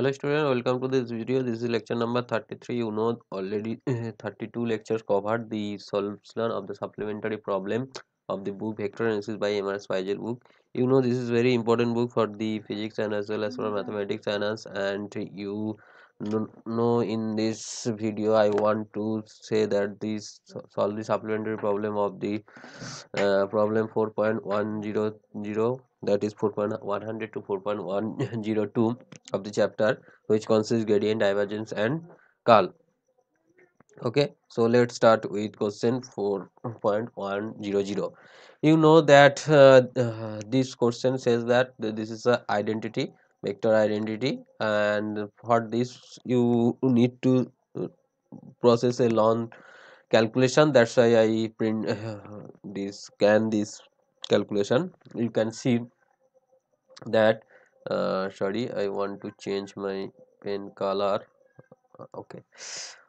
hello students welcome to this video. This is lecture number 33 you know already eh, 32 lectures covered the solution of the supplementary problem of the book vector analysis by M.R. Spiegel book. You know this is very important book for the physics and as well as for mm-hmm. mathematics and and you know in this video i want to say that this solve the supplementary problem of the uh, problem 4.100 that is 4.100 to 4.102 of the chapter which consists gradient divergence and curl. Okay so let's start with question 4.100 you know that uh, uh, this question says that this is a identity vector identity and for this you need to uh, process a long calculation. That's why i print uh, this scan this calculation. You can see that uh, sorry i want to change my pen color. Okay.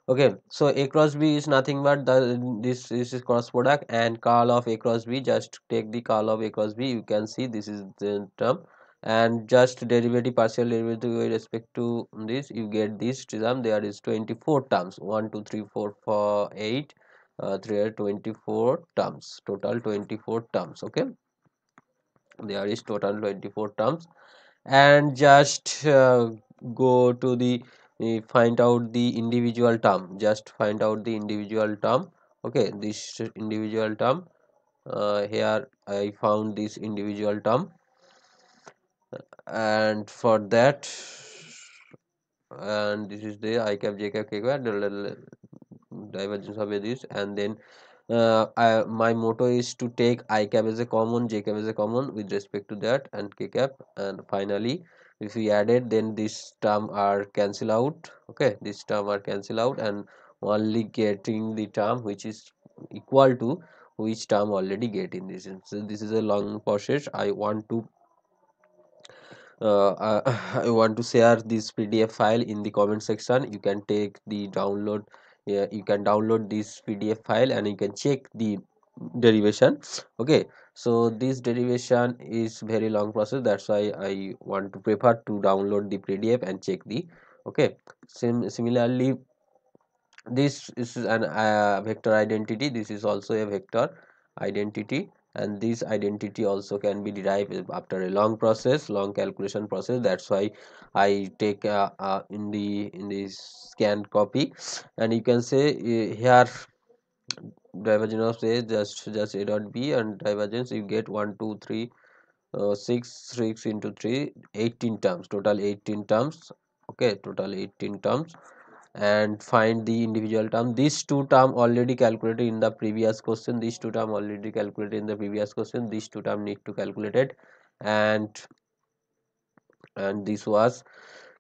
Okay so a cross b is nothing but the this, this is cross product and curl of a cross b. Just take the curl of a cross b. You can see this is the term and just derivative partial derivative with respect to this you get this term there is 24 terms. 1 2 3 4 4 8 uh, 3 24 terms. Total 24 terms okay? There is total 24 terms. And just uh, go to the uh, find out the individual term. Just find out the individual term okay? This individual term uh, here i found this individual term and for that and this is the i cap j cap k cap divergence of this and then uh, I, my motto is to take i cap as a common j cap as a common with respect to that and k cap and finally if we add it then this term are cancel out. Okay this term are cancel out and only getting the term which is equal to which term already get in this. So this is a long process. I want to I, I want to share this pdf file in the comment section. You can take the download you can download this pdf file and you can check the derivation. Okay so this derivation is very long process. That's why i want to prefer to download the pdf and check the okay. Sim similarly this is an uh, vector identity. This is also a vector identity and this identity also can be derived after a long process long calculation process. That's why i take uh, uh, in the in this scanned copy. And you can say uh, here divergence of say just just a dot b and divergence you get 1 2 3 uh, 6 6 into 3 18 terms. Total 18 terms. Okay total 18 terms and find the individual term. These two term already calculated in the previous question. These two term already calculated in the previous question. These two term need to calculate it. And and this was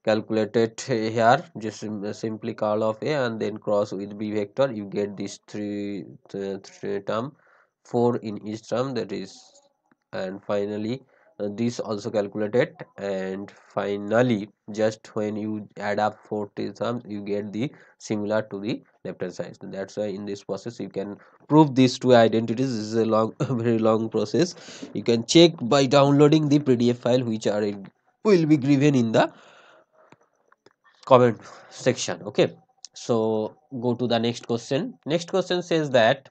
calculated here. Just simply curl of a and then cross with b vector. You get these three, three term 4 in each term that is. And finally Uh, this also calculated and finally just when you add up 40 sums you get the similar to the left hand side. So that's why in this process you can prove these two identities. This is a long very long process. You can check by downloading the pdf file which are will be given in the comment section okay? So go to the next question. Next question says that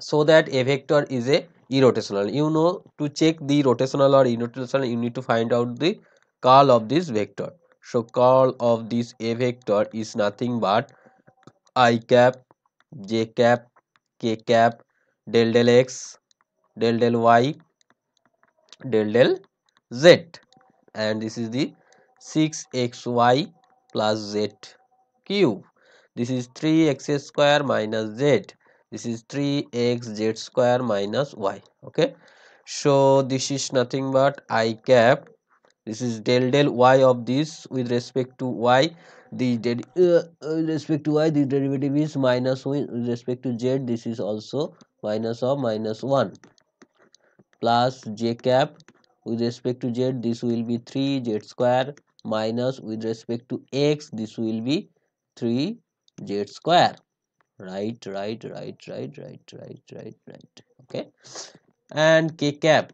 so that a vector is a irrotational. You know to check the rotational or irrotational you need to find out the curl of this vector. So curl of this a vector is nothing but i cap j cap k cap del del x del del y del del z. And this is the 6xy plus z cube. This is 3x square minus z this is 3x z square minus y okay? So this is nothing but i cap. This is del del y of this with respect to y. The uh, with respect to y the derivative is minus with respect to z. This is also minus of minus 1 plus j cap with respect to z. This will be 3 z square minus with respect to x. This will be 3 z square right right right right right right right right. Okay. And k cap.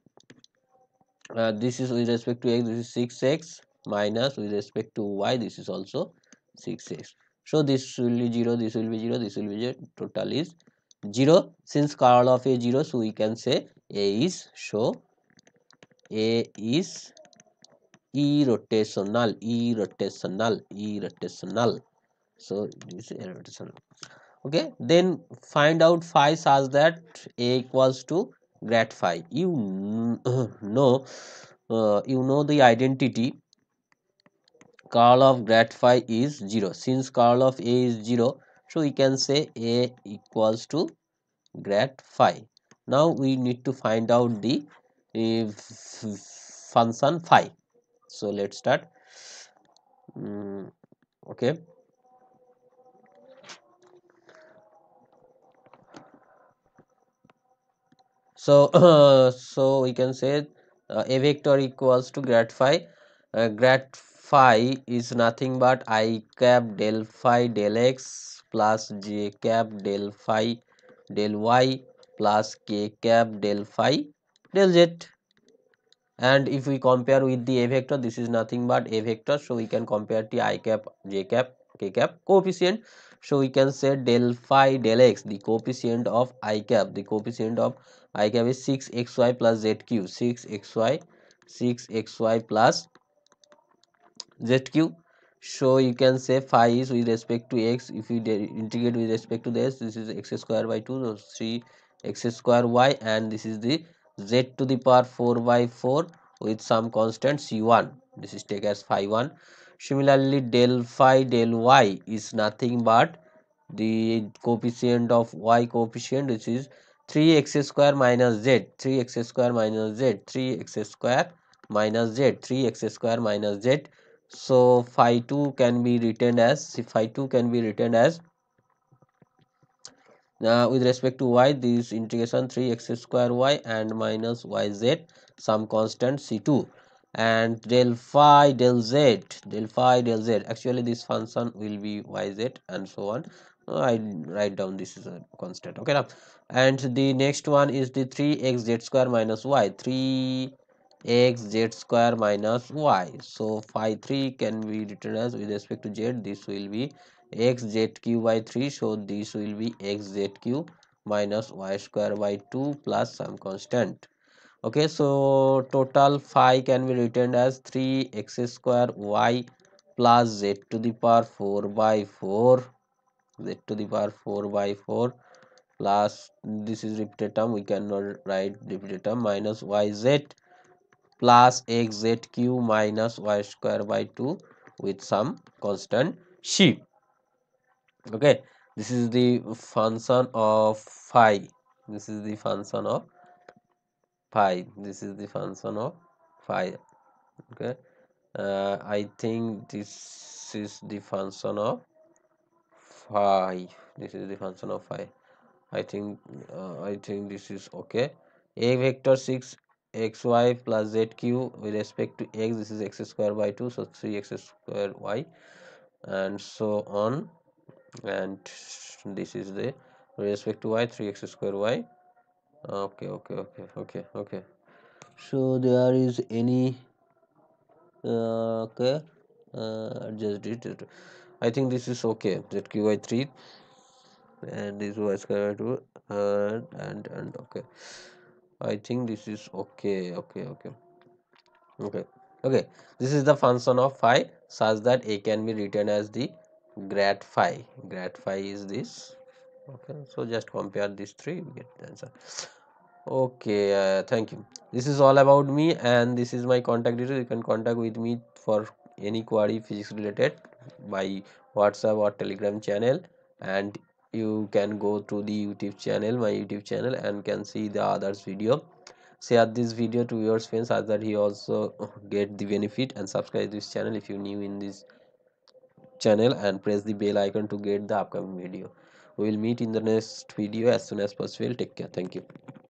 Uh, this is with respect to x this is 6x minus with respect to y this is also 6x so this will be 0 this will be 0 this will be 0 total is 0 since curl of a 0 so we can say a is so a is irrotational irrotational irrotational. So this is irrotational okay then find out phi such that a equals to grad phi you know uh, you know the identity. Curl of grad phi is 0 since curl of a is 0 so we can say a equals to grad phi now we need to find out the uh, function phi so let's start. Um, okay so uh, so we can say uh, a vector equals to grad phi. Uh, grad phi is nothing but i cap del phi del x plus j cap del phi del y plus k cap del phi del z. And if we compare with the a vector this is nothing but a vector. So we can compare the i cap j cap k cap coefficient so we can say del phi del x the coefficient of i cap. The coefficient of i cap is 6 xy plus z cube 6 xy 6 xy plus z cube so you can say phi is with respect to x. If you integrate with respect to this this is x square by 2 so 3 x square y and this is the z to the power 4 by 4 with some constant c1 this is take as phi 1 similarly del phi del y is nothing but the coefficient of y coefficient which is 3x square minus z 3x square minus z 3x square minus z 3x square minus z. So phi 2 can be written as phi 2 can be written as uh, with respect to y this integration 3x square y and minus yz some constant c2 and del phi del z del phi del z. Actually this function will be yz and so on. I write down this is a constant okay now. And the next one is the 3x z square minus y. 3 x z square minus y. So phi 3 can be written as with respect to z. This will be x z cube by 3 so this will be x z cube minus y square by 2 plus some constant okay so total phi can be written as 3 x square y plus z to the power 4 by 4 z to the power 4 by 4 plus this is repeated term we cannot write repeated term minus yz plus xz cube minus y square by 2 with some constant c okay this is the function of phi this is the function of phi this is the function of phi okay. Uh, i think this is the function of phi this is the function of phi i think uh, i think this is okay. A vector 6 xy plus z cube with respect to x. This is x square by 2 so 3x square y. And so on. And this is the with respect to y 3x square y okay okay okay okay okay. So there is any uh, okay uh, just it. I think this is okay. Z cube by 3 and this was square by 2 and and and okay. I think this is okay okay okay. Okay okay. This is the function of phi such that a can be written as the grad phi. Grad phi is this okay so just compare these three we get the answer. Okay uh, thank you. This is all about me and this is my contact details. You can contact with me for any query physics related by whatsapp or telegram channel. And you can go to the youtube channel my youtube channel and can see the others video. Share this video to your friends so that he also get the benefit and subscribe this channel if you new in this channel and press the bell icon to get the upcoming video we will meet in the next video as soon as possible. Take care. Thank you